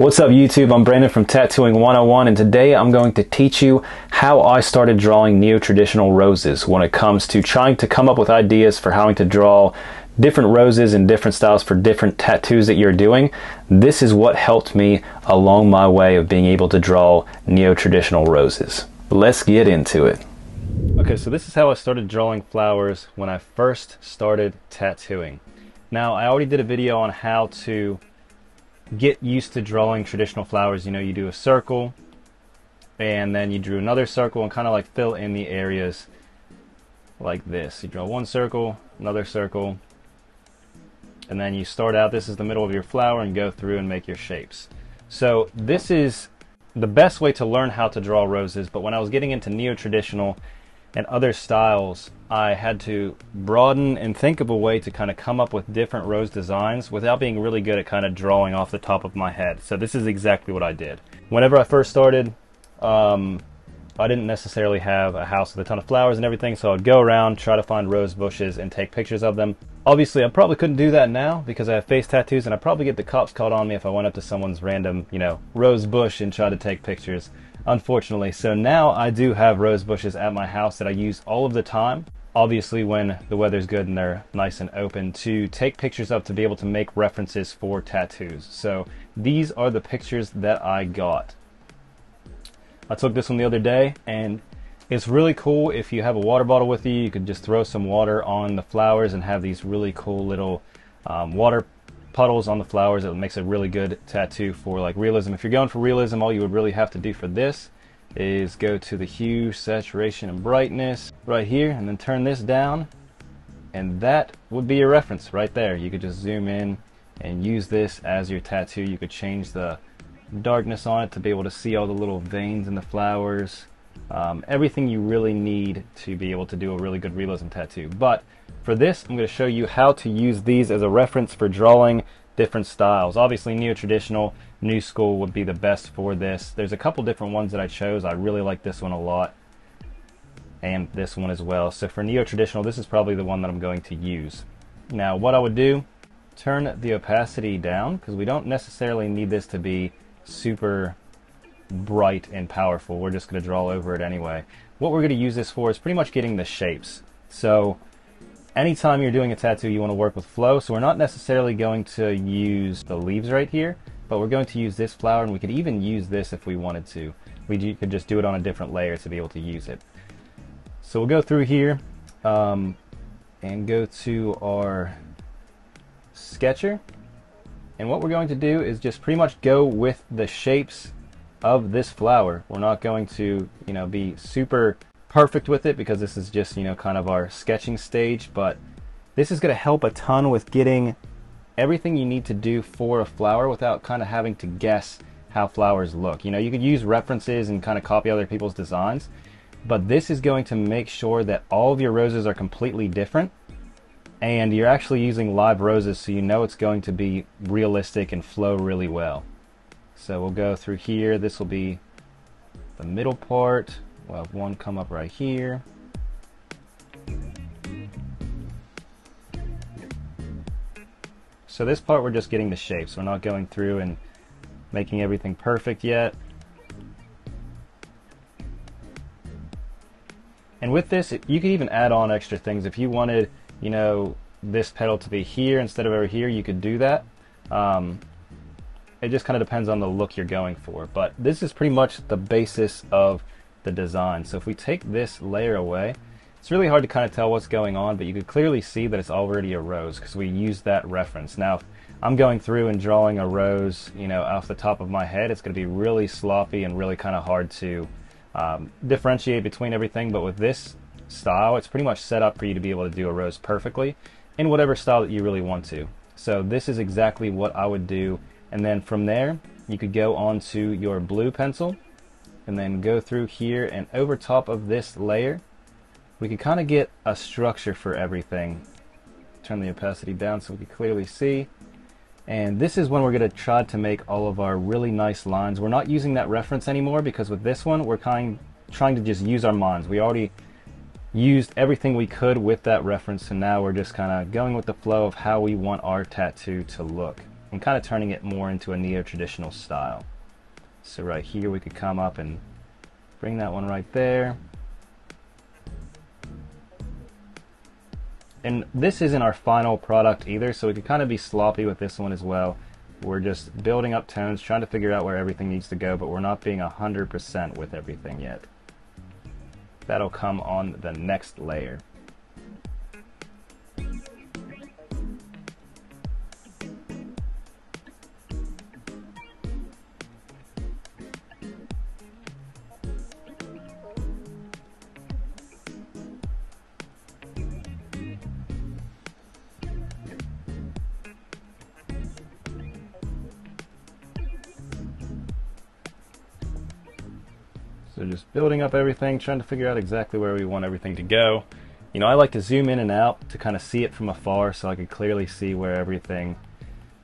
What's up YouTube? I'm Brandon from Tattooing 101 and today I'm going to teach you how I started drawing neo-traditional roses when it comes to trying to come up with ideas for how to draw different roses and different styles for different tattoos that you're doing. This is what helped me along my way of being able to draw neo-traditional roses. Let's get into it. Okay, so this is how I started drawing flowers when I first started tattooing. Now, I already did a video on how to get used to drawing traditional flowers. You know, you do a circle and then you drew another circle and kind of like fill in the areas like this. You draw one circle, another circle, and then you start out, this is the middle of your flower and go through and make your shapes. So this is the best way to learn how to draw roses, but when I was getting into neo-traditional and other styles, I had to broaden and think of a way to kind of come up with different rose designs without being really good at kind of drawing off the top of my head. So this is exactly what I did. Whenever I first started, um, I didn't necessarily have a house with a ton of flowers and everything, so I'd go around, try to find rose bushes and take pictures of them. Obviously, I probably couldn't do that now because I have face tattoos and I'd probably get the cops called on me if I went up to someone's random, you know, rose bush and tried to take pictures unfortunately. So now I do have rose bushes at my house that I use all of the time. Obviously, when the weather's good and they're nice and open, to take pictures of to be able to make references for tattoos. So these are the pictures that I got. I took this one the other day and it's really cool if you have a water bottle with you. You could just throw some water on the flowers and have these really cool little um, water puddles on the flowers. It makes a really good tattoo for like realism. If you're going for realism, all you would really have to do for this is go to the hue, saturation, and brightness right here, and then turn this down, and that would be your reference right there. You could just zoom in and use this as your tattoo. You could change the darkness on it to be able to see all the little veins in the flowers. Um, everything you really need to be able to do a really good realism tattoo. But for this, I'm going to show you how to use these as a reference for drawing different styles. Obviously, neo-traditional, new school would be the best for this. There's a couple different ones that I chose. I really like this one a lot and this one as well. So for neo-traditional, this is probably the one that I'm going to use. Now, what I would do, turn the opacity down because we don't necessarily need this to be super bright and powerful. We're just going to draw over it anyway. What we're going to use this for is pretty much getting the shapes. So anytime you're doing a tattoo, you want to work with flow. So we're not necessarily going to use the leaves right here, but we're going to use this flower, and we could even use this if we wanted to. We could just do it on a different layer to be able to use it. So we'll go through here um, and go to our sketcher. And what we're going to do is just pretty much go with the shapes of this flower. We're not going to, you know, be super perfect with it because this is just, you know, kind of our sketching stage, but this is going to help a ton with getting everything you need to do for a flower without kind of having to guess how flowers look. You know, you could use references and kind of copy other people's designs, but this is going to make sure that all of your roses are completely different and you're actually using live roses so you know it's going to be realistic and flow really well. So we'll go through here. This will be the middle part. We'll have one come up right here. So this part we're just getting the shapes. We're not going through and making everything perfect yet. And with this, you could even add on extra things. If you wanted, you know, this petal to be here instead of over here, you could do that. Um, it just kind of depends on the look you're going for. But this is pretty much the basis of the design. So if we take this layer away, it's really hard to kind of tell what's going on, but you can clearly see that it's already a rose because we used that reference. Now, I'm going through and drawing a rose, you know, off the top of my head, it's going to be really sloppy and really kind of hard to um, differentiate between everything. But with this style, it's pretty much set up for you to be able to do a rose perfectly in whatever style that you really want to. So this is exactly what I would do. And then from there, you could go on to your blue pencil and then go through here. And over top of this layer we can kind of get a structure for everything. Turn the opacity down so we can clearly see. And this is when we're going to try to make all of our really nice lines. We're not using that reference anymore because with this one we're kind trying to just use our minds. We already used everything we could with that reference and now we're just kind of going with the flow of how we want our tattoo to look and kind of turning it more into a neo-traditional style. So right here we could come up and bring that one right there. And this isn't our final product either, so we could kind of be sloppy with this one as well. We're just building up tones, trying to figure out where everything needs to go, but we're not being 100% with everything yet. That'll come on the next layer. So just building up everything, trying to figure out exactly where we want everything to go. You know, I like to zoom in and out to kind of see it from afar so I can clearly see where everything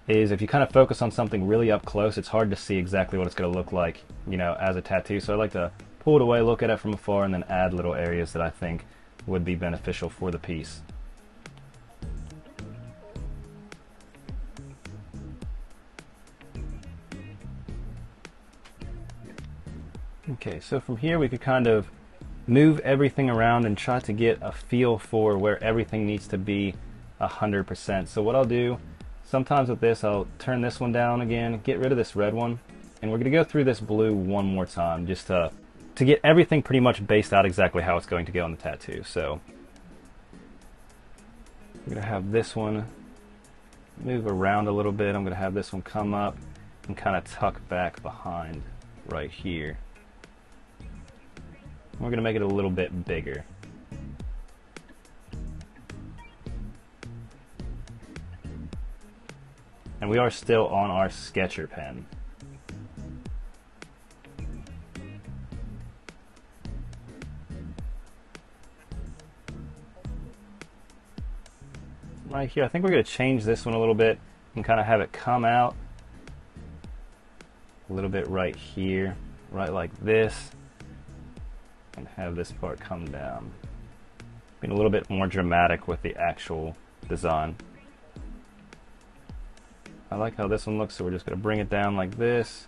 is. If you kind of focus on something really up close, it's hard to see exactly what it's going to look like, you know, as a tattoo. So I like to pull it away, look at it from afar, and then add little areas that I think would be beneficial for the piece. Okay, so from here we could kind of move everything around and try to get a feel for where everything needs to be 100%. So what I'll do, sometimes with this, I'll turn this one down again, get rid of this red one, and we're going to go through this blue one more time just to, to get everything pretty much based out exactly how it's going to go on the tattoo. So I'm to have this one move around a little bit. I'm going to have this one come up and kind of tuck back behind right here. We're going to make it a little bit bigger. And we are still on our sketcher pen. Right here, I think we're going to change this one a little bit and kind of have it come out a little bit right here, right like this have this part come down. Being a little bit more dramatic with the actual design. I like how this one looks, so we're just going to bring it down like this.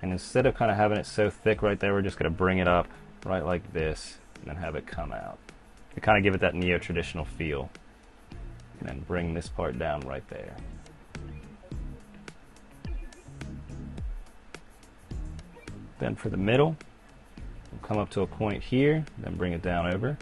And instead of kind of having it so thick right there, we're just going to bring it up right like this and then have it come out. To kind of give it that neo-traditional feel. And then bring this part down right there. Then for the middle, come up to a point here, then bring it down over.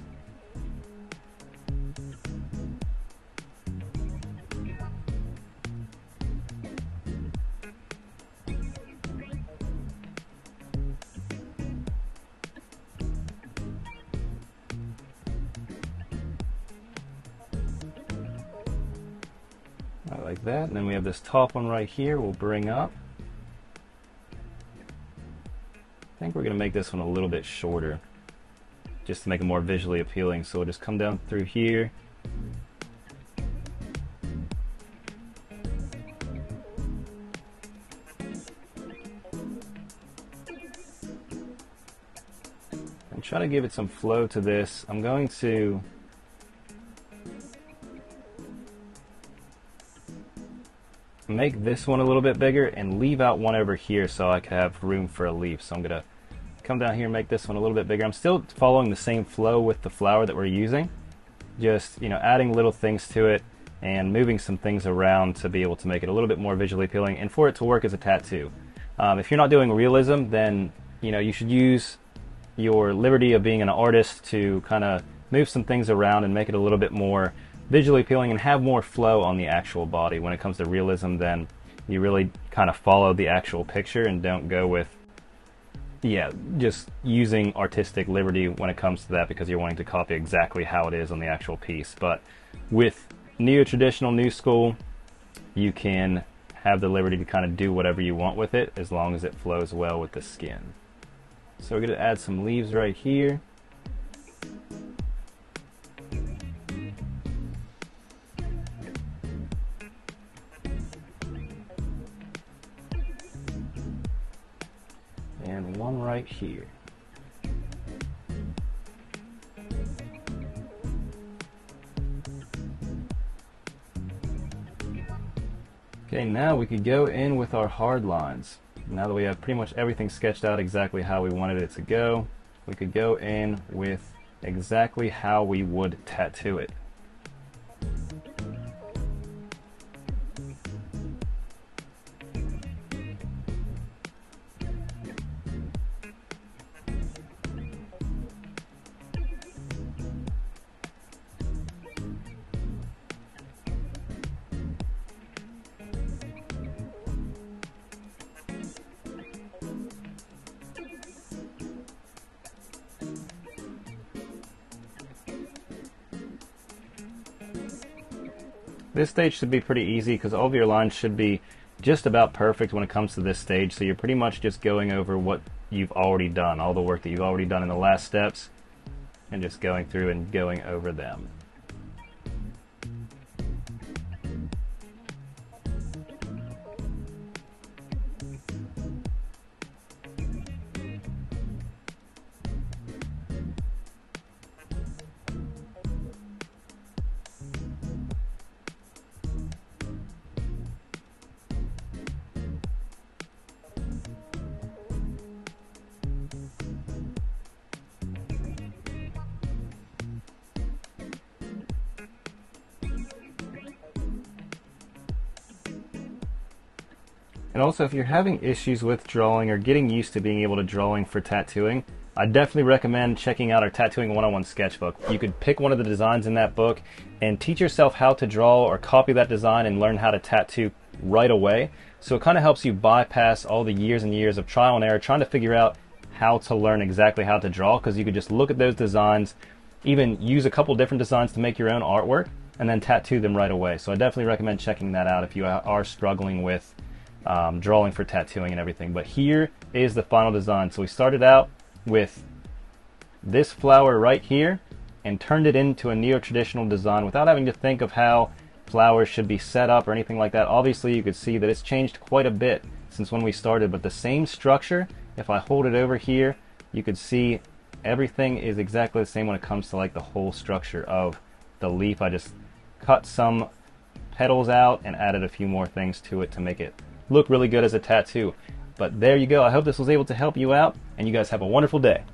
like that. And then we have this top one right here we'll bring up. I think we're going to make this one a little bit shorter just to make it more visually appealing. So we'll just come down through here. And try to give it some flow to this. I'm going to make this one a little bit bigger and leave out one over here so I could have room for a leaf. So I'm going to come down here and make this one a little bit bigger. I'm still following the same flow with the flower that we're using. Just, you know, adding little things to it and moving some things around to be able to make it a little bit more visually appealing and for it to work as a tattoo. Um, if you're not doing realism, then, you know, you should use your liberty of being an artist to kind of move some things around and make it a little bit more visually appealing and have more flow on the actual body. When it comes to realism, then you really kind of follow the actual picture and don't go with, yeah, just using artistic liberty when it comes to that because you're wanting to copy exactly how it is on the actual piece. But with neo traditional, new school, you can have the liberty to kind of do whatever you want with it as long as it flows well with the skin. So we're going to add some leaves right here. Here. Okay, now we could go in with our hard lines. Now that we have pretty much everything sketched out exactly how we wanted it to go, we could go in with exactly how we would tattoo it. This stage should be pretty easy because all of your lines should be just about perfect when it comes to this stage. So you're pretty much just going over what you've already done, all the work that you've already done in the last steps, and just going through and going over them. And also, if you're having issues with drawing or getting used to being able to drawing for tattooing, I definitely recommend checking out our Tattooing 101 sketchbook. You could pick one of the designs in that book and teach yourself how to draw or copy that design and learn how to tattoo right away. So it kind of helps you bypass all the years and years of trial and error trying to figure out how to learn exactly how to draw because you could just look at those designs, even use a couple different designs to make your own artwork, and then tattoo them right away. So I definitely recommend checking that out if you are struggling with um, drawing for tattooing and everything. But here is the final design. So we started out with this flower right here and turned it into a neo-traditional design without having to think of how flowers should be set up or anything like that. Obviously you could see that it's changed quite a bit since when we started, but the same structure, if I hold it over here, you could see everything is exactly the same when it comes to like the whole structure of the leaf. I just cut some petals out and added a few more things to it to make it look really good as a tattoo. But there you go. I hope this was able to help you out, and you guys have a wonderful day.